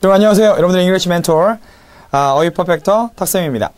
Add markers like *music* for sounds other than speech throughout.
여러분 안녕하세요. 여러분들의 English 멘토 아, 어이 퍼펙터 탁쌤입니다.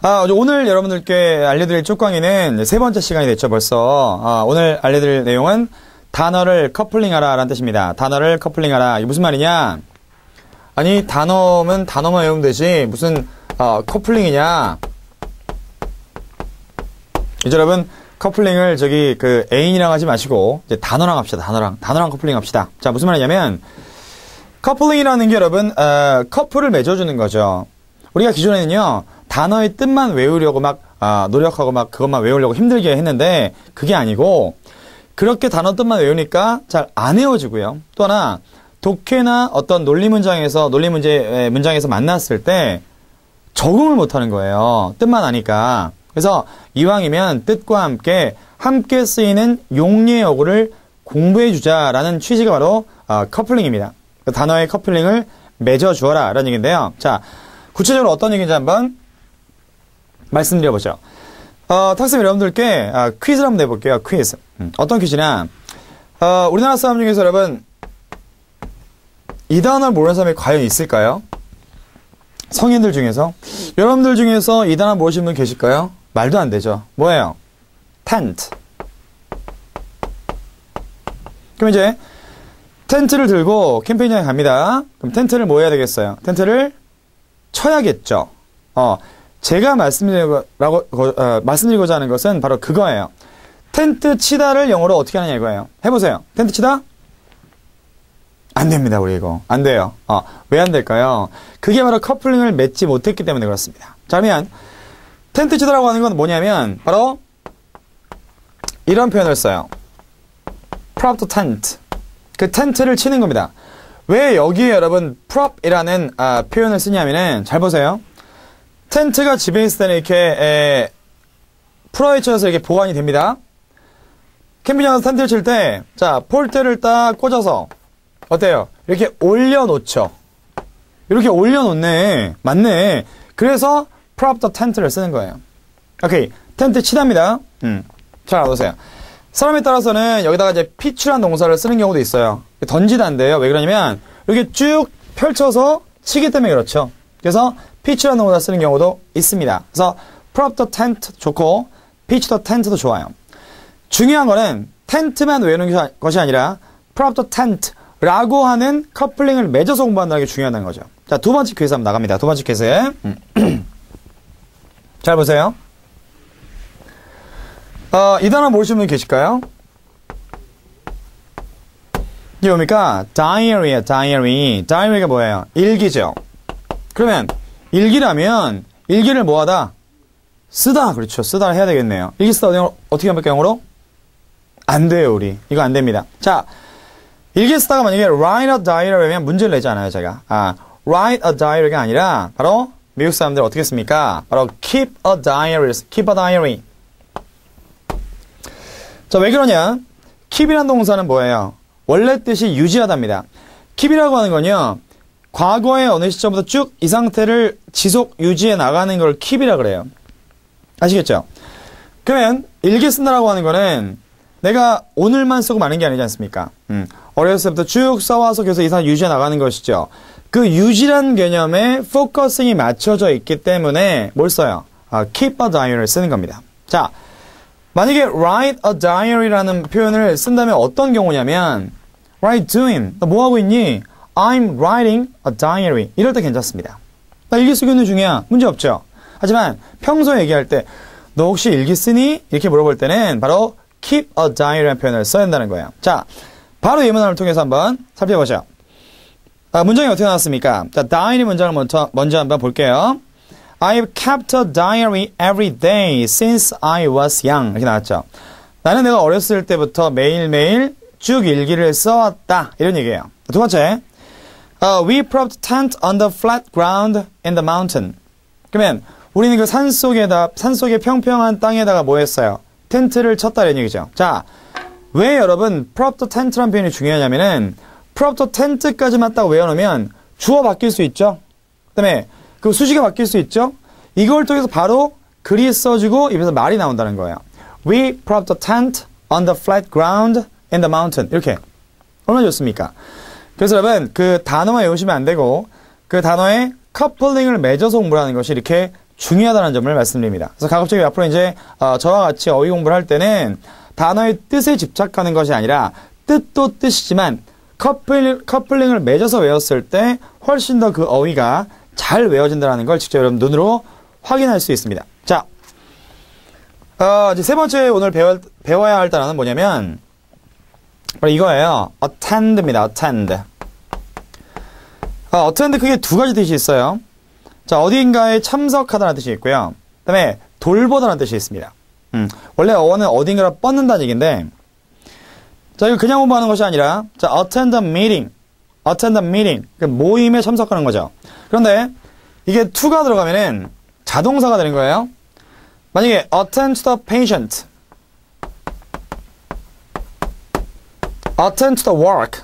아, 오늘 여러분들께 알려드릴 쪽강의는 세 번째 시간이 됐죠 벌써. 아, 오늘 알려드릴 내용은 단어를 커플링하라 라는 뜻입니다. 단어를 커플링하라. 이게 무슨 말이냐? 아니 단어면 단어만 외우면 되지 무슨 어, 커플링이냐? 이제 여러분 커플링을 저기 그 애인이랑 하지 마시고 이제 단어랑 합시다. 단어랑 단어랑 커플링 합시다. 자 무슨 말이냐면 커플링이라는 게 여러분 어, 커플을 맺어주는 거죠. 우리가 기존에는요 단어의 뜻만 외우려고 막 아, 노력하고 막 그것만 외우려고 힘들게 했는데 그게 아니고 그렇게 단어 뜻만 외우니까 잘 안 외워지고요. 또 하나 독해나 어떤 논리 문장에서 논리 문제 문장에서 만났을 때 적응을 못하는 거예요. 뜻만 아니까. 그래서 이왕이면 뜻과 함께 함께 쓰이는 용례 어구를 공부해 주자라는 취지가 바로 어, 커플링입니다. 그 단어의 커플링을 맺어 주어라 라는 얘기인데요. 자, 구체적으로 어떤 얘기인지 한번 말씀드려 보죠. 어, 탁쌤 여러분들께 어, 퀴즈를 한번 내볼게요. 퀴즈. 음, 어떤 퀴즈냐? 어, 우리나라 사람 중에서 여러분 이 단어를 모르는 사람이 과연 있을까요? 성인들 중에서 여러분들 중에서 이 단어 모르시는 분 계실까요? 말도 안 되죠. 뭐예요? 텐트. 그럼 이제 텐트를 들고 캠페인장에 갑니다. 그럼 텐트를 뭐 해야 되겠어요? 텐트를 쳐야겠죠. 어, 제가 말씀드리고, 어, 말씀드리고자 하는 것은 바로 그거예요. 텐트 치다를 영어로 어떻게 하느냐 이거예요. 해보세요. 텐트 치다? 안 됩니다, 우리 이거. 안 돼요. 어, 왜 안 될까요? 그게 바로 커플링을 맺지 못했기 때문에 그렇습니다. 자, 그러면 텐트 치다라고 하는 건 뭐냐면 바로 이런 표현을 써요. prop the tent. 그 텐트를 치는 겁니다. 왜 여기에 여러분 prop이라는 아, 표현을 쓰냐면은 잘 보세요. 텐트가 집에 있을 때는 이렇게 에, 풀어에 쳐서 이렇게 보관이 됩니다. 캠핑장에서 텐트를 칠 때, 자, 폴대를 딱 꽂아서, 어때요? 이렇게 올려놓죠. 이렇게 올려놓네. 맞네. 그래서 prop the tent를 쓰는 거예요. 오케이. 텐트 치답니다. 음. 잘 알아두세요. 사람에 따라서는 여기다가 이제 피출한 동사를 쓰는 경우도 있어요. 던지다인데요. 왜 그러냐면, 이렇게 쭉 펼쳐서 치기 때문에 그렇죠. 그래서 피출한 동사 쓰는 경우도 있습니다. 그래서 prop the tent 좋고, pitch the tent도 좋아요. 중요한 거는 텐트만 외우는 것이 아니라 prop the tent 라고 하는 커플링을 맺어서 공부한다는 게 중요하다는 거죠. 자, 두 번째 퀴즈 한번 나갑니다. 두 번째 퀴즈. *clears throat* 잘 보세요. 어, 이 단어 모르시는 분 계실까요? 이게 뭡니까? diary야, diary. diary가 뭐예요? 일기죠. 그러면 일기라면 일기를 뭐 하다? 쓰다. 그렇죠. 쓰다 해야 되겠네요. 일기 쓰다 어떻게 합니까, 영어로? 안 돼요, 우리. 이거 안 됩니다. 자, 일기 쓰다가 만약에 write a diary면 문제를 내잖아요, 제가. 아, write a diary가 아니라 바로 미국 사람들 어떻게 씁니까? 바로 keep a diary, keep a diary. 자, 왜 그러냐? keep이라는 동사는 뭐예요? 원래 뜻이 유지하답니다. keep이라고 하는 건요, 과거의 어느 시점부터 쭉 이 상태를 지속 유지해 나가는 걸 keep이라 그래요. 아시겠죠? 그러면 일기 쓴다라고 하는 거는 내가 오늘만 쓰고 마는 게 아니지 않습니까? 음, 어렸을 때부터 쭉 써와서 계속 이 상태 유지해 나가는 것이죠. 그 유지란 개념에 focusing이 맞춰져 있기 때문에 뭘 써요? 아, keep a diary를 쓰는 겁니다. 자, 만약에 write a diary라는 표현을 쓴다면 어떤 경우냐면 What are you doing? 너 뭐하고 있니? I'm writing a diary. 이럴 때 괜찮습니다. 나 일기 쓰고 있는 중이야. 문제 없죠? 하지만 평소에 얘기할 때 너 혹시 일기 쓰니? 이렇게 물어볼 때는 바로 keep a diary라는 표현을 써야 한다는 거예요. 자, 바로 예문을 통해서 한번 살펴보죠. 아, 문장이 어떻게 나왔습니까? 자, diary 문장을 먼저, 먼저 한번 볼게요. I've kept a diary every day since I was young. 이렇게 나왔죠. 나는 내가 어렸을 때부터 매일매일 쭉 일기를 써왔다. 이런 얘기예요. 두 번째. Uh, we propped tent on the flat ground in the mountain. 그러면 우리는 그 산 속에다 산 속의 평평한 땅에다가 뭐 했어요? 텐트를 쳤다 이런 얘기죠. 자, 왜 여러분 prop the tent라는 표현이 중요하냐면은 prop the tent까지만 딱 외워놓으면 주어 바뀔 수 있죠. 그다음에 그 수식이 바뀔 수 있죠. 이걸 통해서 바로 글이 써지고 입에서 말이 나온다는 거예요. We propped tent on the flat ground in the mountain. 이렇게 얼마나 좋습니까? 그래서 여러분 그 단어만 외우시면 안 되고 그 단어에 커플링을 맺어서 공부를 하는 것이 이렇게 중요하다는 점을 말씀드립니다. 그래서 가급적이 앞으로 이제 어, 저와 같이 어휘 공부를 할 때는 단어의 뜻에 집착하는 것이 아니라 뜻도 뜻이지만 커플, 커플링을 맺어서 외웠을 때 훨씬 더 그 어휘가 잘 외워진다는 걸 직접 여러분 눈으로 확인할 수 있습니다. 자, 어, 이제 세 번째 오늘 배워, 배워야 할 단어는 뭐냐면 바로 이거예요. attend입니다. attend. 어, attend 크게 두 가지 뜻이 있어요. 자, 어딘가에 참석하다는 뜻이 있고요. 그 다음에 돌보다는 뜻이 있습니다. 음, 원래 어원은 어딘가를 뻗는다는 얘기인데, 자, 이거 그냥 공부하는 것이 아니라, 자, attend a meeting. attend a meeting. 그 모임에 참석하는 거죠. 그런데, 이게 to가 들어가면은 자동사가 되는 거예요. 만약에 attend to the patient. attend to the work.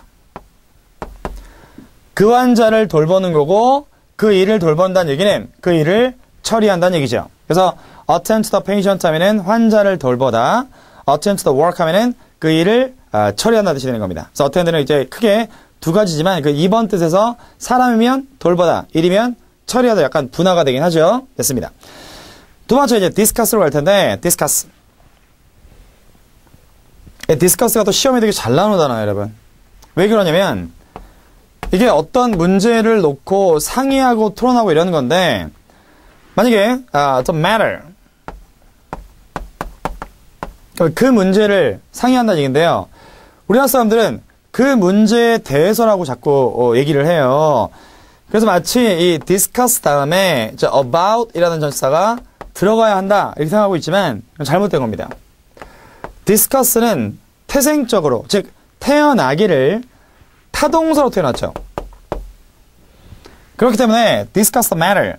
그 환자를 돌보는 거고, 그 일을 돌본다는 얘기는 그 일을 처리한다는 얘기죠. 그래서 attend to the patient 하면은 환자를 돌보다, attend to the work 하면은 그 일을 어, 처리한다는 뜻이 되는 겁니다. 그래서 attend는 이제 크게 두 가지지만 그 2번 뜻에서 사람이면 돌보다, 일이면 처리하다 약간 분화가 되긴 하죠. 됐습니다. 두 번째 이제 discuss로 갈 텐데 discuss. 예, discuss가 또 시험에 되게 잘 단어예요, 여러분. 왜 그러냐면 이게 어떤 문제를 놓고 상의하고 토론하고 이러는 건데 만약에 아, the matter 그 문제를 상의한다는 얘기인데요. 우리나라 사람들은 그 문제에 대해서라고 자꾸 어, 얘기를 해요. 그래서 마치 이 discuss 다음에 about이라는 전치사가 들어가야 한다 이렇게 생각하고 있지만 잘못된 겁니다. discuss는 태생적으로 즉 태어나기를 타동사로 태어났죠. 그렇기 때문에 discuss the matter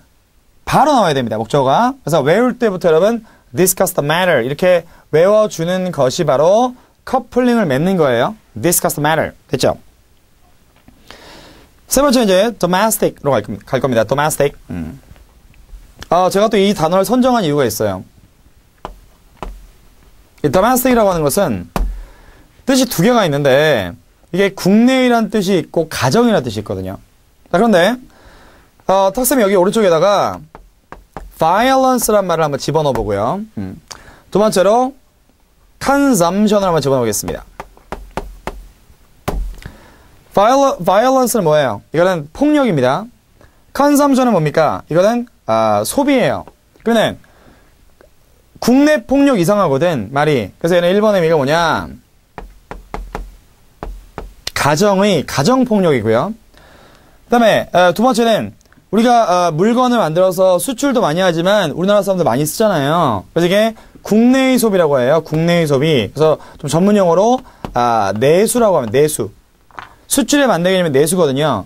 바로 나와야 됩니다. 목적어가. 그래서 외울 때부터 여러분 discuss the matter 이렇게 외워주는 것이 바로 커플링을 맺는 거예요. Discuss the matter. 됐죠? 세 번째 이제 domestic로 갈, 갈 겁니다. domestic. 음. 아, 제가 또 이 단어를 선정한 이유가 있어요. 이 domestic이라고 하는 것은 뜻이 두 개가 있는데 이게 국내이란 뜻이 있고 가정이라는 뜻이 있거든요. 자, 그런데 어, 탁쌤이 여기 오른쪽에다가 violence란 말을 한번 집어넣어 보고요. 음. 두 번째로 consumption을 한번 집어넣겠습니다. Violence는 뭐예요? 이거는 폭력입니다. consumption은 뭡니까? 이거는 아, 소비예요. 그러면 국내 폭력 이상하거든 말이. 그래서 얘는 1번 의미가 뭐냐? 가정의 가정 폭력이고요. 그다음에 어, 두 번째는 우리가 어, 물건을 만들어서 수출도 많이 하지만 우리나라 사람들 많이 쓰잖아요. 그래서 이게 국내의 소비라고 해요. 국내의 소비. 그래서 좀 전문 용어로 아, 내수라고 하면 내수. 수출에 만들게 되면 내수거든요.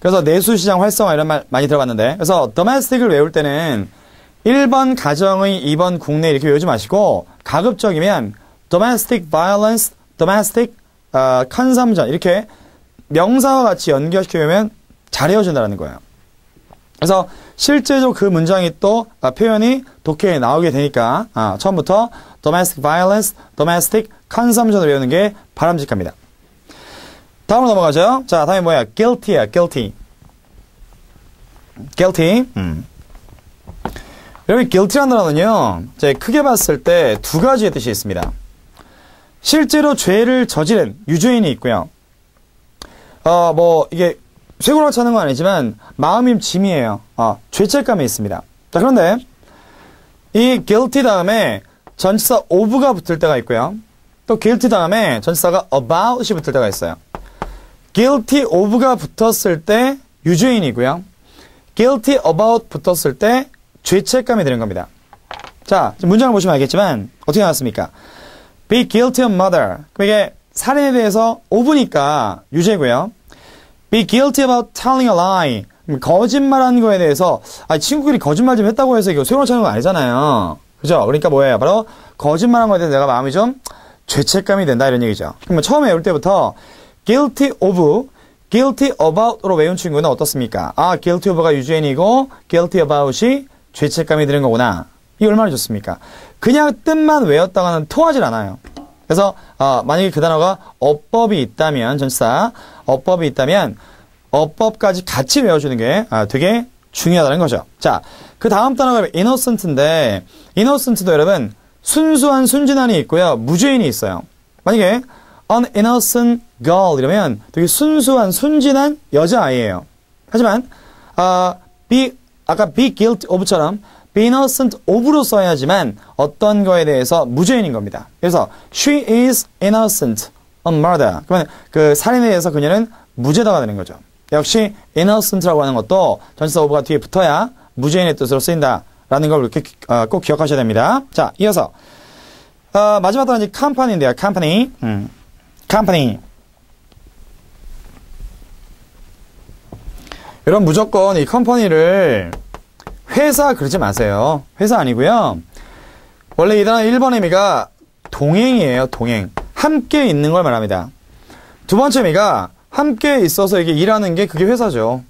그래서 내수 시장 활성화 이런 말 많이 들어봤는데 그래서 domestic을 외울 때는 1번 가정의 2번 국내 이렇게 외우지 마시고 가급적이면 domestic violence, domestic 어, consumption 이렇게 명사와 같이 연결시켜 외우면 잘 외워진다는 거예요. 그래서 실제로 그 문장이 또 아, 표현이 독해에 나오게 되니까 아, 처음부터 domestic violence, domestic consumption을 외우는 게 바람직합니다. 다음으로 넘어가죠. 자, 다음에 뭐야? guilty야, guilty. guilty. 음. 여기 guilty라는 단어는요, 제 크게 봤을 때 두 가지의 뜻이 있습니다. 실제로 죄를 저지른 유죄인이 있고요. 어, 뭐, 이게, 쇠고랑 차는 건 아니지만, 마음임 짐이에요. 어, 죄책감이 있습니다. 자, 그런데, 이 guilty 다음에 전치사 of가 붙을 때가 있고요. 또 guilty 다음에 전치사가 about이 붙을 때가 있어요. Guilty of가 붙었을 때 유죄인이고요. guilty about 붙었을 때 죄책감이 드는 겁니다. 자, 문장을 보시면 알겠지만 어떻게 나왔습니까? be guilty of murder. 그럼 이게 살인에 대해서 of니까 유죄고요. be guilty about telling a lie. 거짓말한 거에 대해서 아 친구끼리 거짓말 좀 했다고 해서 이거 소용을 차는 거 아니잖아요. 그죠? 그러니까 뭐예요? 바로 거짓말한 거에 대해서 내가 마음이 좀 죄책감이 된다 이런 얘기죠. 그러면 처음에 외울 때부터 guilty of, guilty about로 외운 친구는 어떻습니까? 아, guilty of가 유죄인이고 guilty about이 죄책감이 드는 거구나. 이 얼마나 좋습니까? 그냥 뜻만 외웠다가는 통하질 않아요. 그래서 어, 만약에 그 단어가 어법이 있다면 전치사 어법이 있다면 어법까지 같이 외워주는 게 아, 되게 중요하다는 거죠. 자, 그 다음 단어가 innocent인데 innocent도 여러분 순수한 순진한이 있고요. 무죄인이 있어요. 만약에 an innocent girl 이러면 되게 순수한 순진한 여자아이예요. 하지만 아, be 아까 be guilty of처럼 be innocent of로 써야지만 어떤 거에 대해서 무죄인인 겁니다. 그래서 she is innocent on murder. 그러면 그 살인에 대해서 그녀는 무죄다가 되는 거죠. 역시 innocent라고 하는 것도 전치사 of가 뒤에 붙어야 무죄인의 뜻으로 쓰인다라는 걸 이렇게 어, 꼭 기억하셔야 됩니다. 자, 이어서 어, 마지막 단어는 company인데요. company. 음. Company. 여러분 무조건 이 컴퍼니를 회사 그러지 마세요. 회사 아니고요. 원래 이 단어 1번 의미가 동행이에요. 동행. 함께 있는 걸 말합니다. 두 번째 의미가 함께 있어서 이게 일하는 게 그게 회사죠.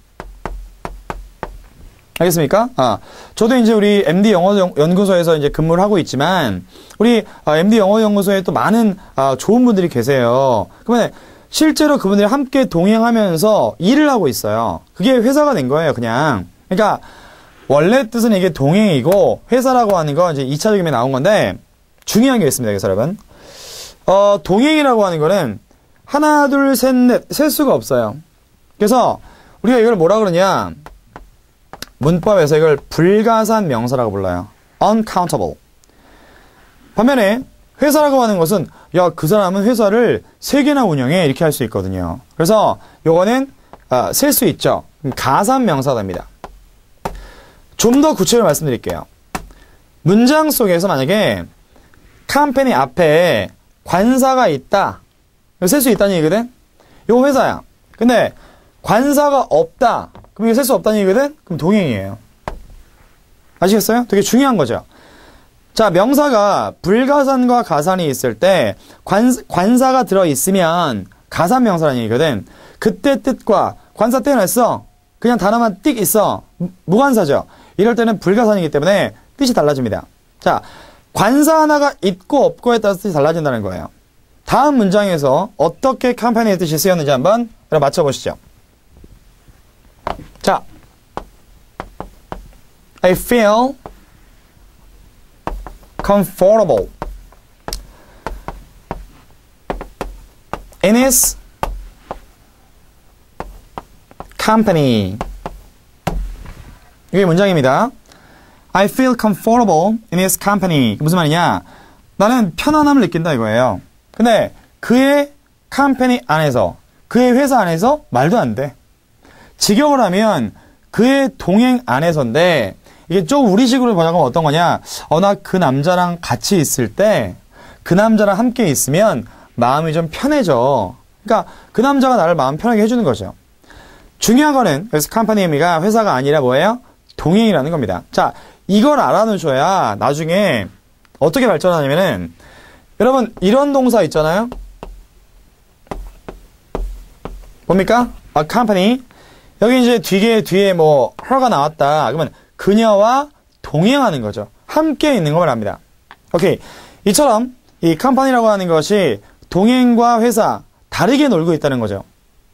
알겠습니까? 아, 저도 이제 우리 MD 영어 연구소에서 이제 근무를 하고 있지만 우리 MD 영어 연구소에 또 많은 아, 좋은 분들이 계세요. 그러면 실제로 그분들이 함께 동행하면서 일을 하고 있어요. 그게 회사가 된 거예요, 그냥. 그러니까 원래 뜻은 이게 동행이고 회사라고 하는 건 이제 2차적임에 나온 건데 중요한 게 있습니다, 그래서 여러분. 어, 동행이라고 하는 거는 하나, 둘, 셋, 넷, 셀 수가 없어요. 그래서 우리가 이걸 뭐라 그러냐? 문법에서 이걸 불가산 명사라고 불러요. uncountable. 반면에 회사라고 하는 것은 야 그 사람은 회사를 세 개나 운영해 이렇게 할 수 있거든요. 그래서 요거는 어, 셀수 있죠. 가산 명사답니다. 좀 더 구체적으로 말씀드릴게요. 문장 속에서 만약에 컴퍼니 앞에 관사가 있다. 셀 수 있다는 얘기거든? 이거 회사야. 근데 관사가 없다. 그럼 이게 셀수 없다는 얘기거든? 그럼 동행이에요. 아시겠어요? 되게 중요한 거죠. 자, 명사가 불가산과 가산이 있을 때 관, 관사가 들어있으면 가산 명사라는 얘기거든. 그때 뜻과 관사 떼어냈어. 그냥 단어만 띡 있어. 무관사죠. 이럴 때는 불가산이기 때문에 뜻이 달라집니다. 자, 관사 하나가 있고 없고에 따라서 뜻이 달라진다는 거예요. 다음 문장에서 어떻게 컴퍼니의 뜻이 쓰였는지 한번 맞춰보시죠. 자, I feel comfortable in his company. 이게 문장입니다. I feel comfortable in his company. 무슨 말이냐? 나는 편안함을 느낀다 이거예요. 근데 그의 컴퍼니 안에서 그의 회사 안에서 말도 안 돼. 직역을 하면 그의 동행 안에서인데 이게 좀 우리식으로 번역하면 어떤 거냐? 어, 나 그 남자랑 같이 있을 때 그 남자랑 함께 있으면 마음이 좀 편해져. 그러니까 그 남자가 나를 마음 편하게 해주는 거죠. 중요한 거는 그래서 컴퍼니 의미가 회사가 아니라 뭐예요? 동행이라는 겁니다. 자, 이걸 알아놓으셔야 나중에 어떻게 발전하냐면은 여러분 이런 동사 있잖아요. 뭡니까? a company 여기 이제 뒤에 뒤에 뭐 her가 나왔다. 그러면 그녀와 동행하는 거죠. 함께 있는 걸 말합니다. 오케이. 이처럼 이 컴퍼니라고 하는 것이 동행과 회사 다르게 놀고 있다는 거죠.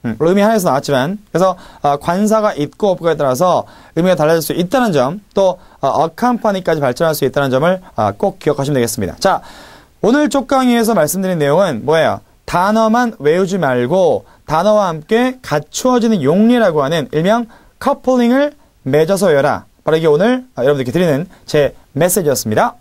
음, 의미 하나에서 나왔지만 그래서 어, 관사가 있고 없고에 따라서 의미가 달라질 수 있다는 점, 또 어, a company까지 발전할 수 있다는 점을 어, 꼭 기억하시면 되겠습니다. 자, 오늘 쪽 강의에서 말씀드린 내용은 뭐예요? 단어만 외우지 말고 단어와 함께 갖추어지는 용리라고 하는 일명 커플링을 맺어서 외워라. 바로 이게 오늘 여러분들께 드리는 제 메시지였습니다.